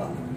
Welcome.